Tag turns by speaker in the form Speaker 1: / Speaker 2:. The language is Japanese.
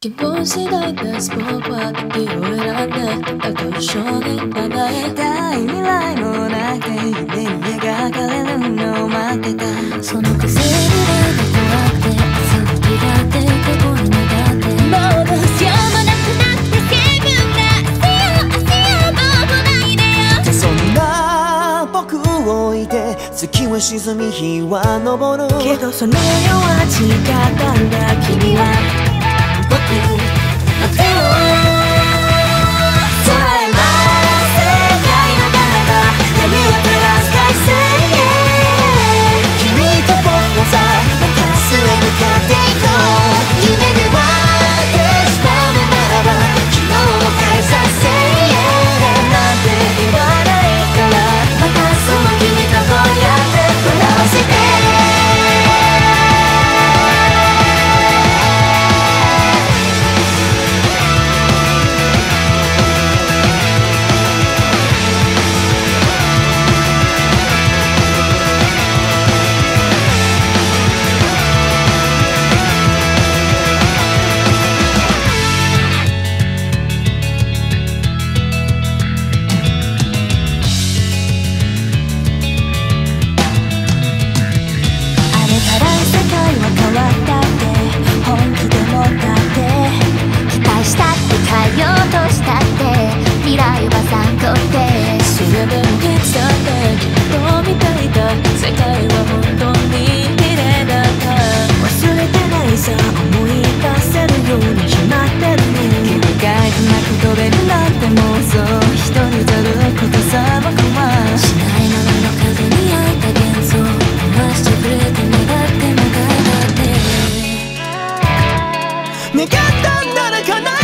Speaker 1: 希望次第でスポーは敵を選んでだと一緒に叶え
Speaker 2: 大未来もなく夢に描かれるのを待ってた
Speaker 1: そのくせ未来が怖くて朝の日がって過去に向かって
Speaker 3: もうどうしようもなくなってセブンが明日よ明日よもうないでよ
Speaker 2: でそんな僕を置いて月は沈み日は昇る
Speaker 4: けどその世は違ったんだ。君は僕の
Speaker 1: 世界は本当に綺麗だった。
Speaker 4: 忘れてないさ思い出せるように決まってるね。
Speaker 2: 君がいなく飛べるなんて妄想。一人でることさ僕は
Speaker 1: しないままの風に焼いた幻想。回してくれて願って願いだって
Speaker 2: 願ったなら叶